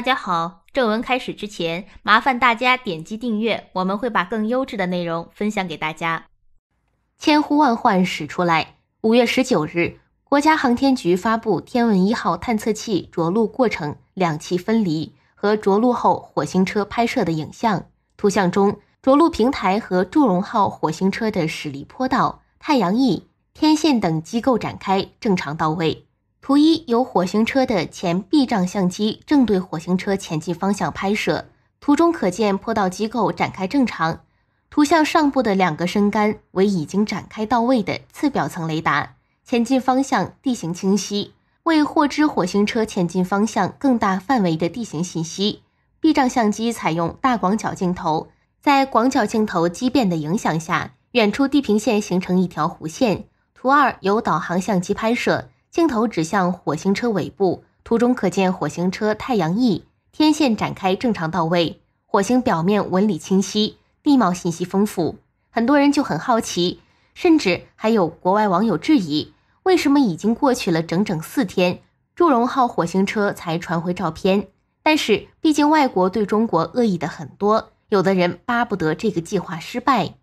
大家好，正文开始之前，麻烦大家点击订阅，我们会把更优质的内容分享给大家。千呼万唤始出来，五月十九日，国家航天局发布天问一号探测器着陆过程、两栖分离和着陆后火星车拍摄的影像。图像中，着陆平台和祝融号火星车的驶离坡道、太阳翼、天线等机构展开正常到位。图一由火星车的前避障相机正对火星车前进方向拍摄，图中可见坡道机构展开正常。图像上部的两个深杆为已经展开到位的次表层雷达，前进方向地形清晰。为获知火星车前进方向更大范围的地形信息避障相机采用大广角镜头，在广角镜头畸变的影响下，远处地平线形成一条弧线。图二由导航相机拍摄。镜头指向火星车尾部，图中可见火星车太阳翼天线展开正常到位，火星表面纹理清晰，地貌信息丰富。很多人就很好奇，甚至还有国外网友质疑，为什么已经过去了整整四天，祝融号火星车才传回照片？但是毕竟外国对中国恶意的很多，有的人巴不得这个计划失败，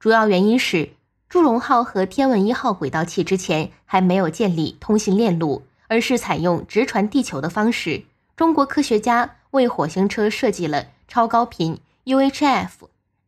主要原因是。祝融号和天问一号轨道器之前还没有建立通信链路，而是采用直传地球的方式。中国科学家为火星车设计了超高频 UHF、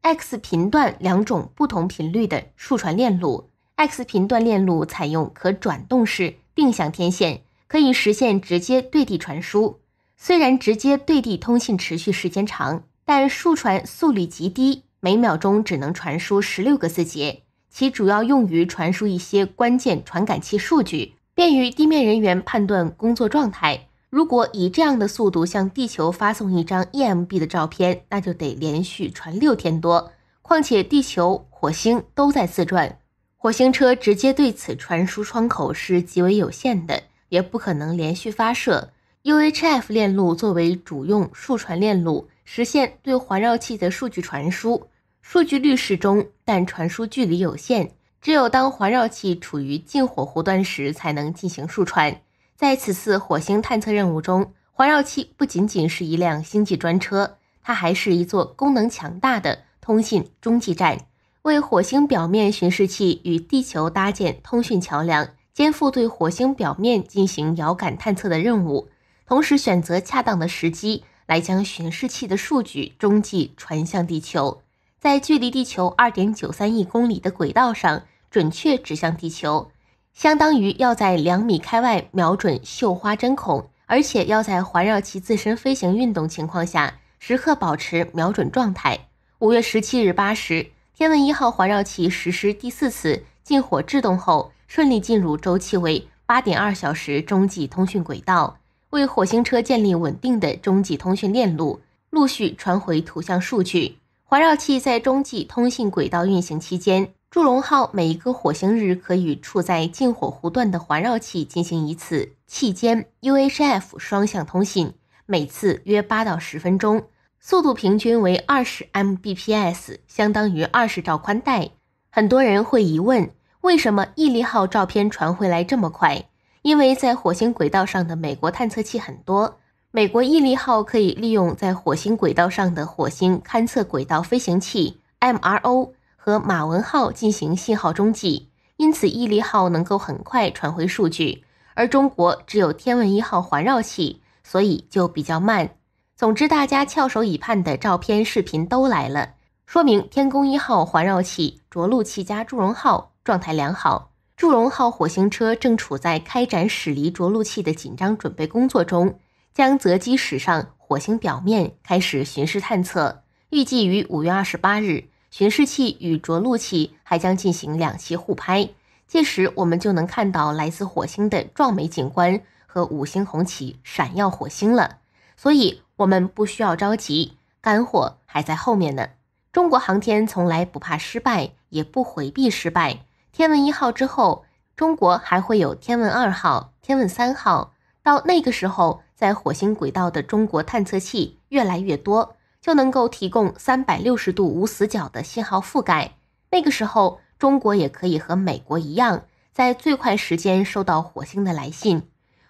X 频段两种不同频率的数传链路。X 频段链路采用可转动式定向天线，可以实现直接对地传输。虽然直接对地通信持续时间长，但数传速率极低，每秒钟只能传输十六个字节。其主要用于传输一些关键传感器数据，便于地面人员判断工作状态。如果以这样的速度向地球发送一张 EMB 的照片，那就得连续传六天多。况且地球、火星都在自转，火星车直接对此传输窗口是极为有限的，也不可能连续发射。UHF 链路作为主用数传链路，实现对环绕器的数据传输。数据率适中，但传输距离有限，只有当环绕器处于近火弧段时才能进行数传。在此次火星探测任务中，环绕器不仅仅是一辆星际专车，它还是一座功能强大的通信中继站，为火星表面巡视器与地球搭建通讯桥梁，肩负对火星表面进行遥感探测的任务，同时选择恰当的时机来将巡视器的数据中继传向地球。在距离地球二点九三亿公里的轨道上准确指向地球，相当于要在两米开外瞄准绣花针孔，而且要在环绕其自身飞行运动情况下时刻保持瞄准状态。五月十七日八时，天问一号环绕器实施第四次近火制动后，顺利进入周期为八点二小时中继通讯轨道，为火星车建立稳定的中继通讯链路，陆续传回图像数据。环绕器在中继通信轨道运行期间，祝融号每一个火星日可与处在近火弧段的环绕器进行一次器间 UHF 双向通信，每次约八到十分钟，速度平均为二十 Mbps，相当于二十兆宽带。很多人会疑问，为什么毅力号照片传回来这么快？因为在火星轨道上的美国探测器很多。美国毅力号可以利用在火星轨道上的火星勘测轨道飞行器 MRO 和马文号进行信号中继，因此毅力号能够很快传回数据。而中国只有天问一号环绕器，所以就比较慢。总之，大家翘首以盼的照片、视频都来了，说明天宫一号环绕器着陆器加祝融号状态良好。祝融号火星车正处在开展驶离着陆器的紧张准备工作中。将择机驶上火星表面，开始巡视探测。预计于五月二十八日，巡视器与着陆器还将进行两栖互拍。届时，我们就能看到来自火星的壮美景观和五星红旗闪耀火星了。所以，我们不需要着急，干货还在后面呢。中国航天从来不怕失败，也不回避失败。天问一号之后，中国还会有天问二号、天问三号。到那个时候，在火星轨道的中国探测器越来越多，就能够提供三百六十度无死角的信号覆盖。那个时候，中国也可以和美国一样，在最快时间收到火星的来信。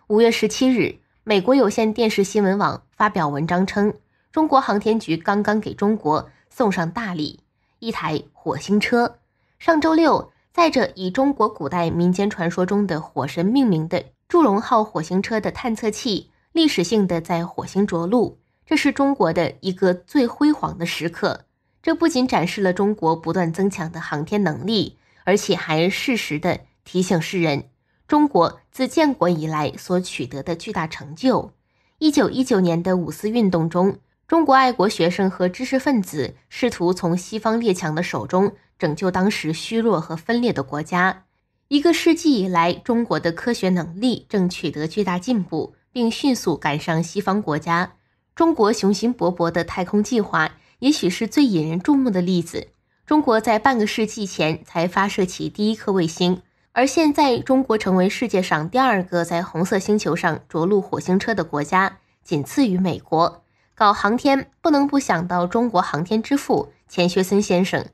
五月十七日，美国有线电视新闻网发表文章称，中国航天局刚刚给中国送上大礼——一台火星车。上周六，载着以中国古代民间传说中的火神命名的祝融号火星车的探测器，历史性的在火星着陆，这是中国的一个最辉煌的时刻。这不仅展示了中国不断增强的航天能力，而且还适时的提醒世人。中国自建国以来所取得的巨大成就。一九一九年的五四运动中，中国爱国学生和知识分子试图从西方列强的手中拯救当时虚弱和分裂的国家。一个世纪以来，中国的科学能力正取得巨大进步，并迅速赶上西方国家。中国雄心勃勃的太空计划，也许是最引人注目的例子。中国在半个世纪前才发射起第一颗卫星。而现在，中国成为世界上第二个在红色星球上着陆火星车的国家，仅次于美国。搞航天不能不想到中国航天之父钱学森先生。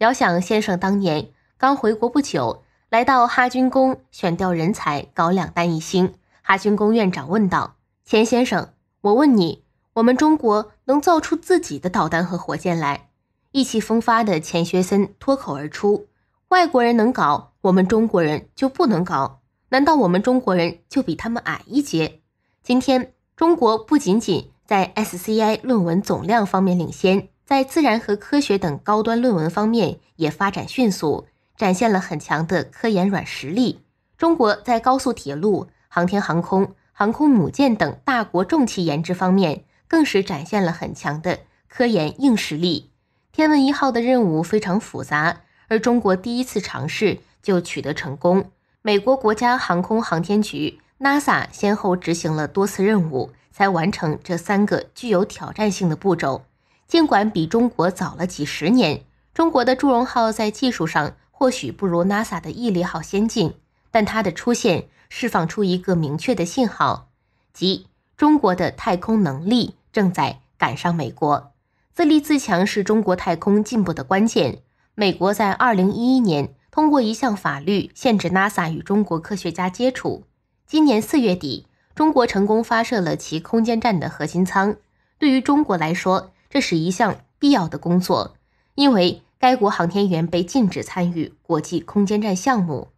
遥想先生当年刚回国不久，来到哈军工选调人才，搞两弹一星。哈军宫院长问道：“钱先生，我问你，我们中国能造出自己的导弹和火箭来？”意气风发的钱学森脱口而出：“外国人能搞。”我们中国人就不能搞？难道我们中国人就比他们矮一截？今天，中国不仅仅在 SCI 论文总量方面领先，在自然和科学等高端论文方面也发展迅速，展现了很强的科研软实力。中国在高速铁路、航天航空、航空母舰等大国重器研制方面，更是展现了很强的科研硬实力。天问一号的任务非常复杂，而中国第一次尝试。就取得成功。美国国家航空航天局 NASA 先后执行了多次任务，才完成这三个具有挑战性的步骤。尽管比中国早了几十年，中国的祝融号在技术上或许不如 NASA 的毅力号先进，但它的出现释放出一个明确的信号，即中国的太空能力正在赶上美国。自立自强是中国太空进步的关键。美国在2011年。通过一项法律限制 NASA 与中国科学家接触。今年四月底，中国成功发射了其空间站的核心舱。对于中国来说，这是一项必要的工作，因为该国航天员被禁止参与国际空间站项目。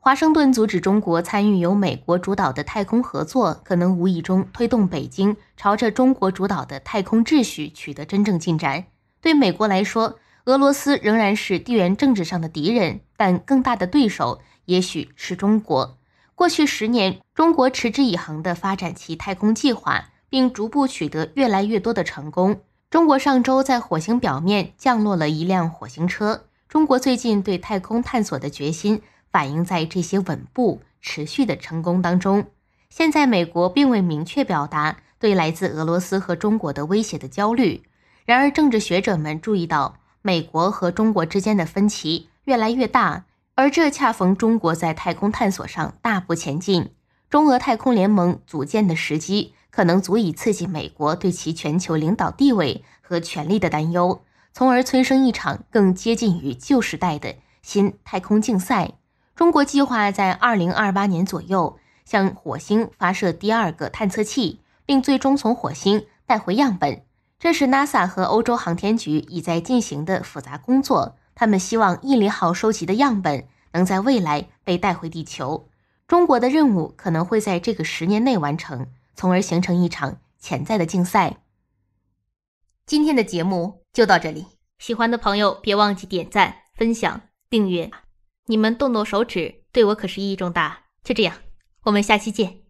华盛顿阻止中国参与由美国主导的太空合作，可能无意中推动北京朝着中国主导的太空秩序取得真正进展。对美国来说，俄罗斯仍然是地缘政治上的敌人，但更大的对手也许是中国。过去十年，中国持之以恒地发展其太空计划，并逐步取得越来越多的成功。中国上周在火星表面降落了一辆火星车。中国最近对太空探索的决心，反映在这些稳步持续的成功当中。现在，美国并未明确表达对来自俄罗斯和中国的威胁的焦虑。然而，政治学者们注意到。美国和中国之间的分歧越来越大，而这恰逢中国在太空探索上大步前进。中俄太空联盟组建的时机，可能足以刺激美国对其全球领导地位和权力的担忧，从而催生一场更接近于旧时代的新太空竞赛。中国计划在二零二八年左右向火星发射第二个探测器，并最终从火星带回样本。这是 NASA 和欧洲航天局已在进行的复杂工作。他们希望毅力号收集的样本能在未来被带回地球。中国的任务可能会在这个十年内完成，从而形成一场潜在的竞赛。今天的节目就到这里，喜欢的朋友别忘记点赞、分享、订阅。你们动动手指，对我可是意义重大。就这样，我们下期见。